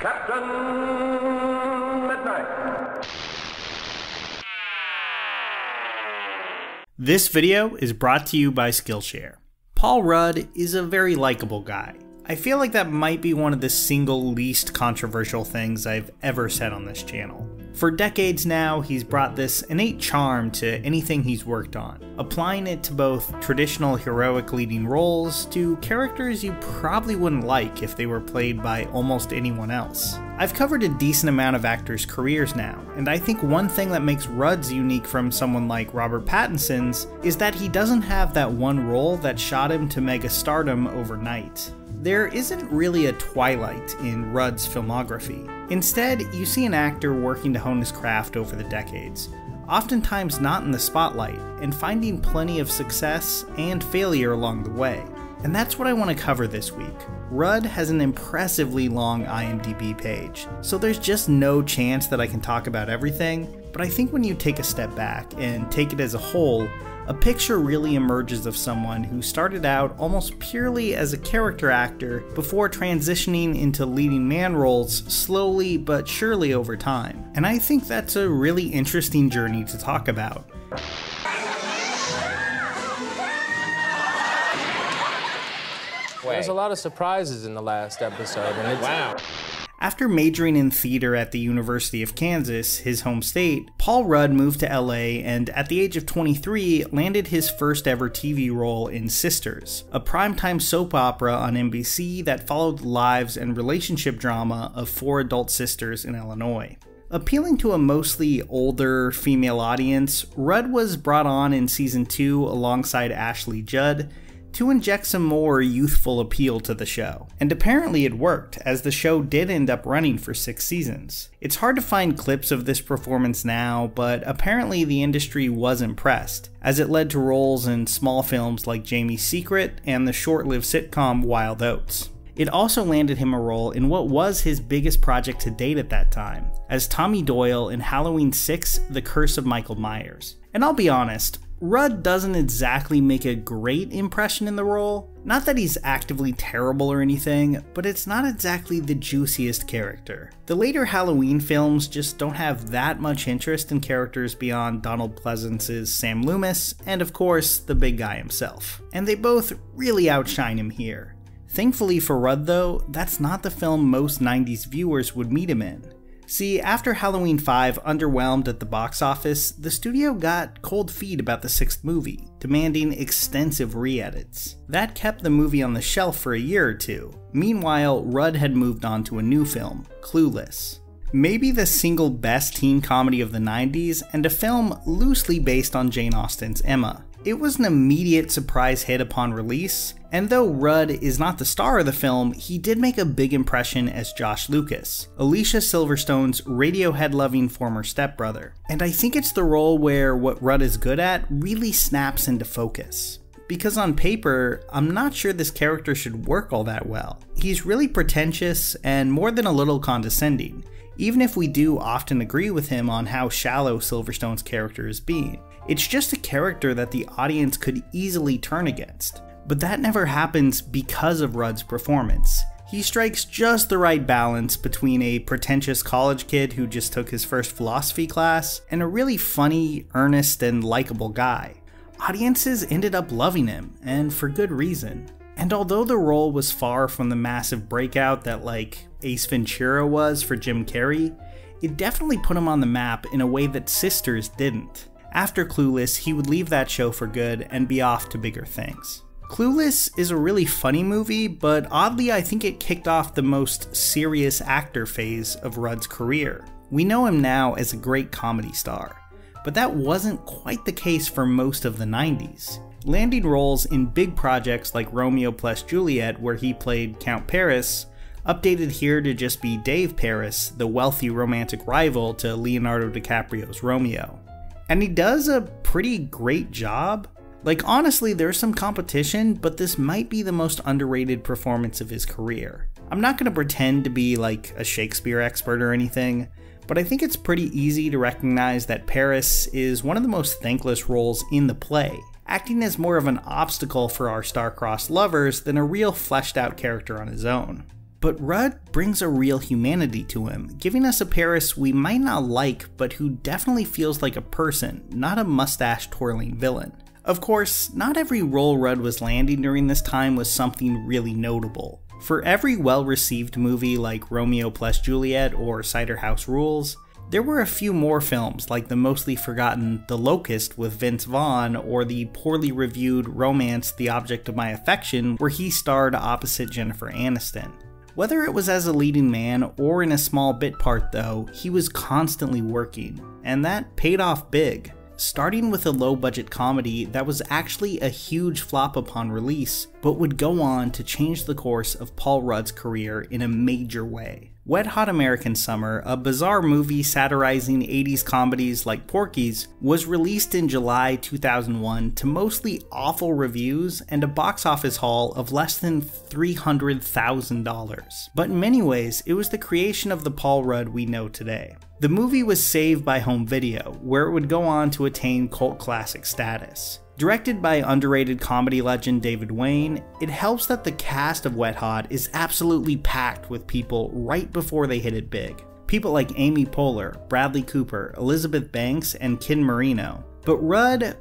Captain Midnight. This video is brought to you by Skillshare. Paul Rudd is a very likable guy. I feel like that might be one of the single least controversial things I've ever said on this channel. For decades now, he's brought this innate charm to anything he's worked on, applying it to both traditional heroic leading roles to characters you probably wouldn't like if they were played by almost anyone else. I've covered a decent amount of actors' careers now, and I think one thing that makes Rudd's unique from someone like Robert Pattinson's is that he doesn't have that one role that shot him to mega stardom overnight there isn't really a twilight in Rudd's filmography. Instead, you see an actor working to hone his craft over the decades, oftentimes not in the spotlight, and finding plenty of success and failure along the way. And that's what I want to cover this week. Rudd has an impressively long IMDb page, so there's just no chance that I can talk about everything, but I think when you take a step back and take it as a whole, a picture really emerges of someone who started out almost purely as a character actor before transitioning into leading man roles slowly but surely over time. And I think that's a really interesting journey to talk about. There's a lot of surprises in the last episode, and it's Wow. After majoring in theater at the University of Kansas, his home state, Paul Rudd moved to LA and at the age of 23 landed his first ever TV role in Sisters, a primetime soap opera on NBC that followed the lives and relationship drama of four adult sisters in Illinois. Appealing to a mostly older female audience, Rudd was brought on in season 2 alongside Ashley Judd to inject some more youthful appeal to the show. And apparently it worked, as the show did end up running for six seasons. It's hard to find clips of this performance now, but apparently the industry was impressed, as it led to roles in small films like Jamie's Secret and the short lived sitcom Wild Oats. It also landed him a role in what was his biggest project to date at that time, as Tommy Doyle in Halloween 6 The Curse of Michael Myers. And I'll be honest, Rudd doesn't exactly make a great impression in the role. Not that he's actively terrible or anything, but it's not exactly the juiciest character. The later Halloween films just don't have that much interest in characters beyond Donald Pleasence's Sam Loomis, and of course, the big guy himself. And they both really outshine him here. Thankfully for Rudd though, that's not the film most 90s viewers would meet him in. See, after Halloween 5 underwhelmed at the box office, the studio got cold feet about the sixth movie, demanding extensive re edits. That kept the movie on the shelf for a year or two. Meanwhile, Rudd had moved on to a new film, Clueless. Maybe the single best teen comedy of the 90s, and a film loosely based on Jane Austen's Emma. It was an immediate surprise hit upon release, and though Rudd is not the star of the film, he did make a big impression as Josh Lucas, Alicia Silverstone's Radiohead loving former stepbrother. And I think it's the role where what Rudd is good at really snaps into focus. Because on paper, I'm not sure this character should work all that well. He's really pretentious and more than a little condescending, even if we do often agree with him on how shallow Silverstone's character is being. It's just a character that the audience could easily turn against. But that never happens because of Rudd's performance. He strikes just the right balance between a pretentious college kid who just took his first philosophy class and a really funny, earnest, and likable guy. Audiences ended up loving him, and for good reason. And although the role was far from the massive breakout that, like, Ace Ventura was for Jim Carrey, it definitely put him on the map in a way that Sisters didn't. After Clueless, he would leave that show for good and be off to bigger things. Clueless is a really funny movie, but oddly, I think it kicked off the most serious actor phase of Rudd's career. We know him now as a great comedy star, but that wasn't quite the case for most of the 90s. Landing roles in big projects like Romeo plus Juliet, where he played Count Paris, updated here to just be Dave Paris, the wealthy romantic rival to Leonardo DiCaprio's Romeo. And he does a pretty great job. Like, honestly, there's some competition, but this might be the most underrated performance of his career. I'm not gonna pretend to be like a Shakespeare expert or anything, but I think it's pretty easy to recognize that Paris is one of the most thankless roles in the play, acting as more of an obstacle for our star-crossed lovers than a real fleshed out character on his own. But Rudd brings a real humanity to him, giving us a Paris we might not like, but who definitely feels like a person, not a mustache twirling villain. Of course, not every role Rudd was landing during this time was something really notable. For every well received movie like Romeo plus Juliet or Cider House Rules, there were a few more films like the mostly forgotten The Locust with Vince Vaughn or the poorly reviewed romance The Object of My Affection where he starred opposite Jennifer Aniston. Whether it was as a leading man or in a small bit part though, he was constantly working, and that paid off big starting with a low budget comedy that was actually a huge flop upon release, but would go on to change the course of Paul Rudd's career in a major way. Wet Hot American Summer, a bizarre movie satirizing 80s comedies like Porky's, was released in July 2001 to mostly awful reviews and a box office haul of less than $300,000. But in many ways, it was the creation of the Paul Rudd we know today. The movie was saved by home video, where it would go on to attain cult classic status. Directed by underrated comedy legend David Wain, it helps that the cast of Wet Hot is absolutely packed with people right before they hit it big. People like Amy Poehler, Bradley Cooper, Elizabeth Banks, and Ken Marino. But Rudd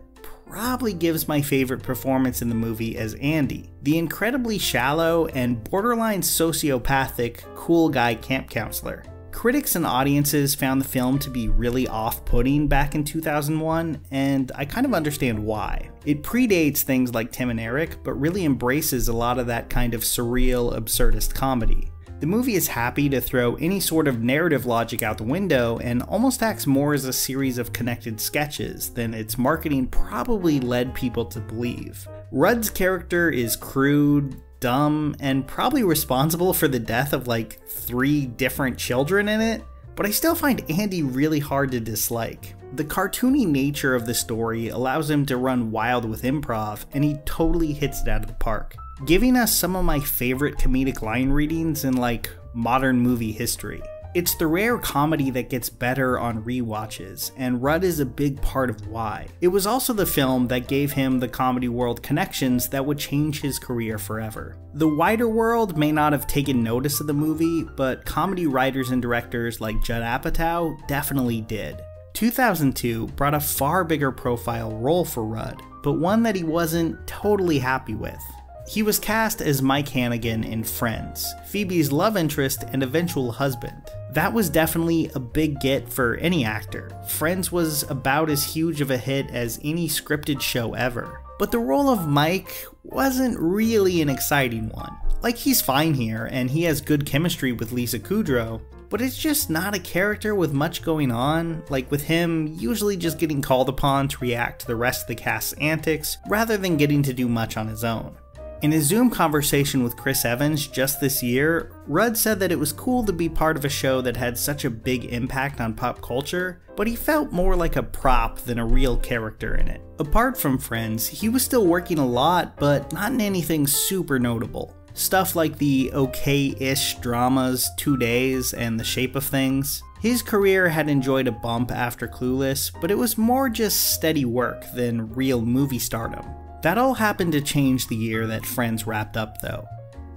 probably gives my favorite performance in the movie as Andy, the incredibly shallow and borderline sociopathic cool guy camp counselor. Critics and audiences found the film to be really off putting back in 2001, and I kind of understand why. It predates things like Tim and Eric, but really embraces a lot of that kind of surreal, absurdist comedy. The movie is happy to throw any sort of narrative logic out the window and almost acts more as a series of connected sketches than its marketing probably led people to believe. Rudd's character is crude, dumb, and probably responsible for the death of like three different children in it, but I still find Andy really hard to dislike. The cartoony nature of the story allows him to run wild with improv, and he totally hits it out of the park, giving us some of my favorite comedic line readings in like modern movie history. It's the rare comedy that gets better on re-watches, and Rudd is a big part of why. It was also the film that gave him the comedy world connections that would change his career forever. The wider world may not have taken notice of the movie, but comedy writers and directors like Judd Apatow definitely did. 2002 brought a far bigger profile role for Rudd, but one that he wasn't totally happy with. He was cast as Mike Hannigan in Friends, Phoebe's love interest and eventual husband. That was definitely a big get for any actor. Friends was about as huge of a hit as any scripted show ever. But the role of Mike wasn't really an exciting one. Like, he's fine here, and he has good chemistry with Lisa Kudrow, but it's just not a character with much going on, like with him usually just getting called upon to react to the rest of the cast's antics, rather than getting to do much on his own. In a Zoom conversation with Chris Evans just this year, Rudd said that it was cool to be part of a show that had such a big impact on pop culture, but he felt more like a prop than a real character in it. Apart from Friends, he was still working a lot, but not in anything super notable. Stuff like the okay ish dramas Two Days and The Shape of Things. His career had enjoyed a bump after Clueless, but it was more just steady work than real movie stardom. That all happened to change the year that Friends wrapped up, though.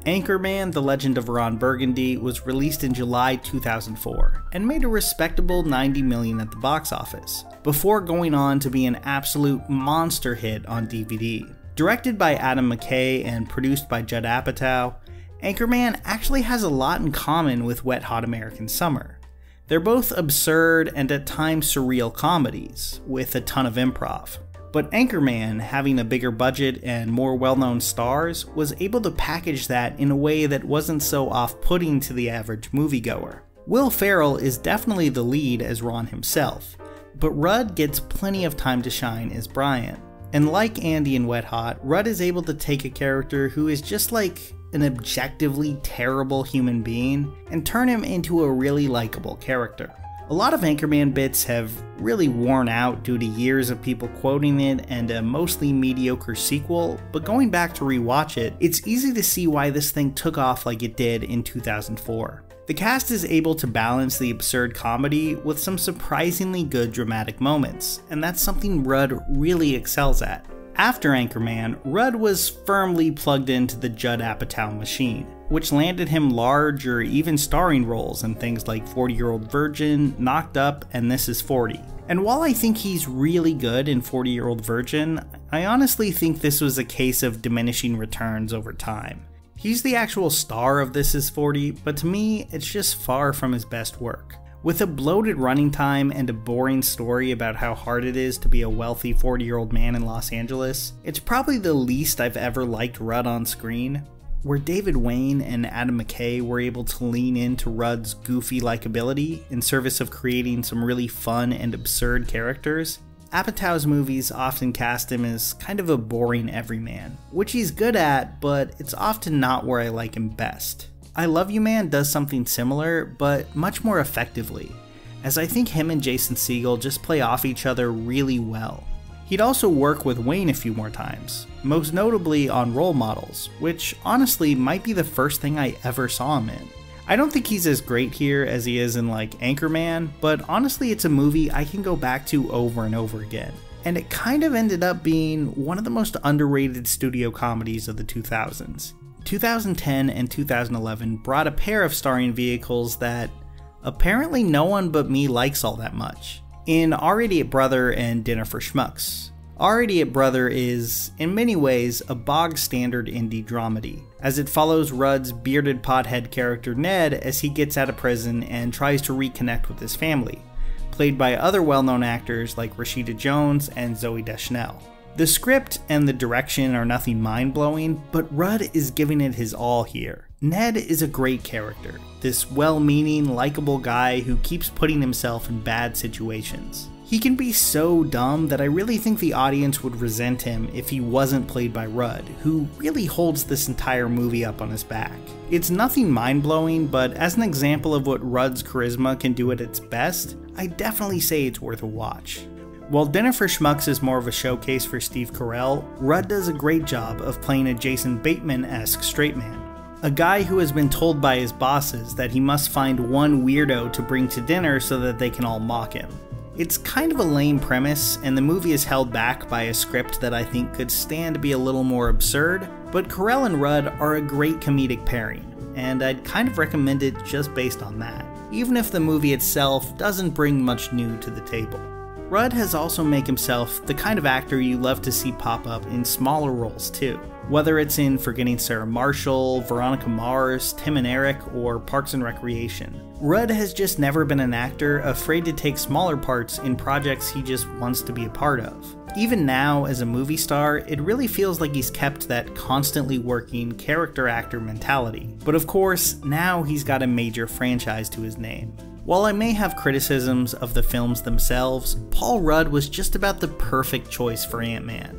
Anchorman The Legend of Ron Burgundy was released in July 2004 and made a respectable 90 million at the box office, before going on to be an absolute monster hit on DVD. Directed by Adam McKay and produced by Judd Apatow, Anchorman actually has a lot in common with Wet Hot American Summer. They're both absurd and at times surreal comedies, with a ton of improv. But Anchorman, having a bigger budget and more well known stars, was able to package that in a way that wasn't so off putting to the average moviegoer. Will Ferrell is definitely the lead as Ron himself, but Rudd gets plenty of time to shine as Brian. And like Andy in Wet Hot, Rudd is able to take a character who is just like an objectively terrible human being and turn him into a really likable character. A lot of Anchorman bits have really worn out due to years of people quoting it and a mostly mediocre sequel, but going back to rewatch it, it's easy to see why this thing took off like it did in 2004. The cast is able to balance the absurd comedy with some surprisingly good dramatic moments, and that's something Rudd really excels at. After Anchorman, Rudd was firmly plugged into the Judd Apatow machine. which landed him large or even starring roles in things like 40 Year Old Virgin, Knocked Up, and This Is 40. And while I think he's really good in 40 Year Old Virgin, I honestly think this was a case of diminishing returns over time. He's the actual star of This Is 40, but to me, it's just far from his best work. With a bloated running time and a boring story about how hard it is to be a wealthy 40 year old man in Los Angeles, it's probably the least I've ever liked Rudd on screen. Where David Wain and Adam McKay were able to lean into Rudd's goofy likability in service of creating some really fun and absurd characters, Apatow's movies often cast him as kind of a boring everyman, which he's good at, but it's often not where I like him best. I Love You Man does something similar, but much more effectively, as I think him and Jason Segel just play off each other really well. He'd also work with Wain a few more times, most notably on Role Models, which honestly might be the first thing I ever saw him in. I don't think he's as great here as he is in like Anchorman, but honestly, it's a movie I can go back to over and over again. And it kind of ended up being one of the most underrated studio comedies of the 2000s. 2010 and 2011 brought a pair of starring vehicles that apparently no one but me likes all that much. In Our Idiot Brother and Dinner for Schmucks, our Idiot Brother is, in many ways, a bog standard indie dramedy, as it follows Rudd's bearded pothead character Ned as he gets out of prison and tries to reconnect with his family, played by other well known actors like Rashida Jones and Zooey Deschanel. The script and the direction are nothing mind blowing, but Rudd is giving it his all here. Ned is a great character, this well meaning, likable guy who keeps putting himself in bad situations. He can be so dumb that I really think the audience would resent him if he wasn't played by Rudd, who really holds this entire movie up on his back. It's nothing mind blowing, but as an example of what Rudd's charisma can do at its best, I definitely say it's worth a watch. While Dinner for Schmucks is more of a showcase for Steve Carell, Rudd does a great job of playing a Jason Bateman esque straight man. A guy who has been told by his bosses that he must find one weirdo to bring to dinner so that they can all mock him. It's kind of a lame premise, and the movie is held back by a script that I think could stand to be a little more absurd, but Carell and Rudd are a great comedic pairing, and I'd kind of recommend it just based on that, even if the movie itself doesn't bring much new to the table. Rudd has also made himself the kind of actor you love to see pop up in smaller roles too. Whether it's in Forgetting Sarah Marshall, Veronica Mars, Tim and Eric, or Parks and Recreation. Rudd has just never been an actor afraid to take smaller parts in projects he just wants to be a part of. Even now, as a movie star, it really feels like he's kept that constantly working character actor mentality. But of course, now he's got a major franchise to his name. While I may have criticisms of the films themselves, Paul Rudd was just about the perfect choice for Ant Man.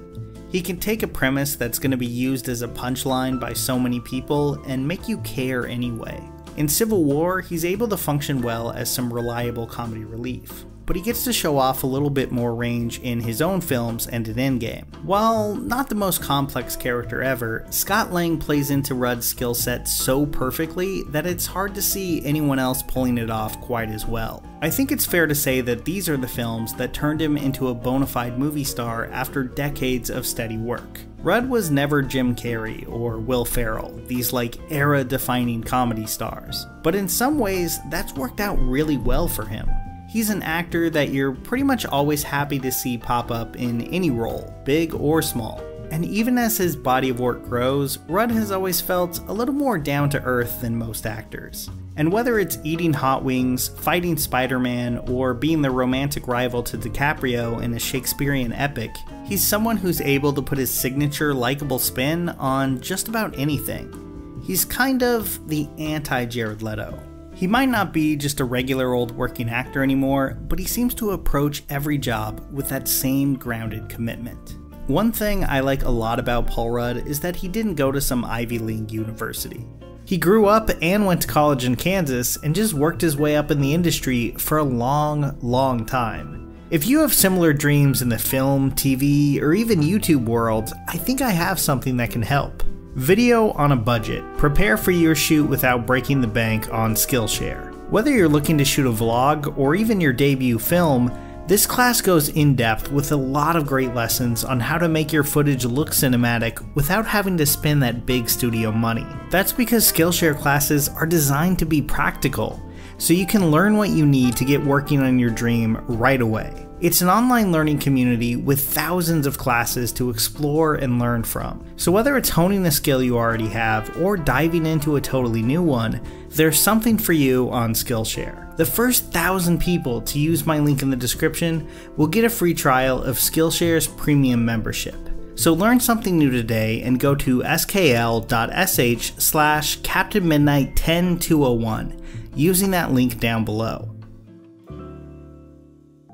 He can take a premise that's going to be used as a punchline by so many people and make you care anyway. In Civil War, he's able to function well as some reliable comedy relief but he gets to show off a little bit more range in his own films and in Endgame. While not the most complex character ever, Scott Lang plays into Rudd's skill set so perfectly that it's hard to see anyone else pulling it off quite as well. I think it's fair to say that these are the films that turned him into a bona fide movie star after decades of steady work. Rudd was never Jim Carrey or Will Ferrell, these like era defining comedy stars, but in some ways that's worked out really well for him. He's an actor that you're pretty much always happy to see pop up in any role, big or small. And even as his body of work grows, Rudd has always felt a little more down to earth than most actors. And whether it's eating hot wings, fighting Spider Man, or being the romantic rival to DiCaprio in a Shakespearean epic, he's someone who's able to put his signature likable spin on just about anything. He's kind of the anti Jared Leto. He might not be just a regular old working actor anymore, but he seems to approach every job with that same grounded commitment. One thing I like a lot about Paul Rudd is that he didn't go to some Ivy League university. He grew up and went to college in Kansas and just worked his way up in the industry for a long, long time. If you have similar dreams in the film, TV, or even YouTube world, I think I have something that can help. Video on a budget. Prepare for your shoot without breaking the bank on Skillshare. Whether you're looking to shoot a vlog or even your debut film, This class goes in depth with a lot of great lessons on how to make your footage look cinematic without having to spend that big studio money. That's because Skillshare classes are designed to be practical, so you can learn what you need to get working on your dream right away. It's an online learning community with thousands of classes to explore and learn from. So, whether it's honing a skill you already have or diving into a totally new one, there's something for you on Skillshare. The first thousand people to use my link in the description will get a free trial of Skillshare's premium membership. So learn something new today and go to skl.sh slash Captain Midnight 10201 using that link down below.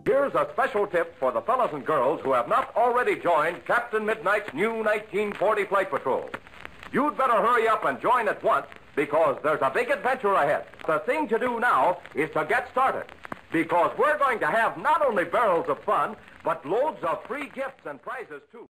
Here's a special tip for the fellows and girls who have not already joined Captain Midnight's new 1940 Flight Patrol. You'd better hurry up and join at once because there's a big adventure ahead. The thing to do now is to get started because we're going to have not only barrels of fun, but loads of free gifts and prizes too.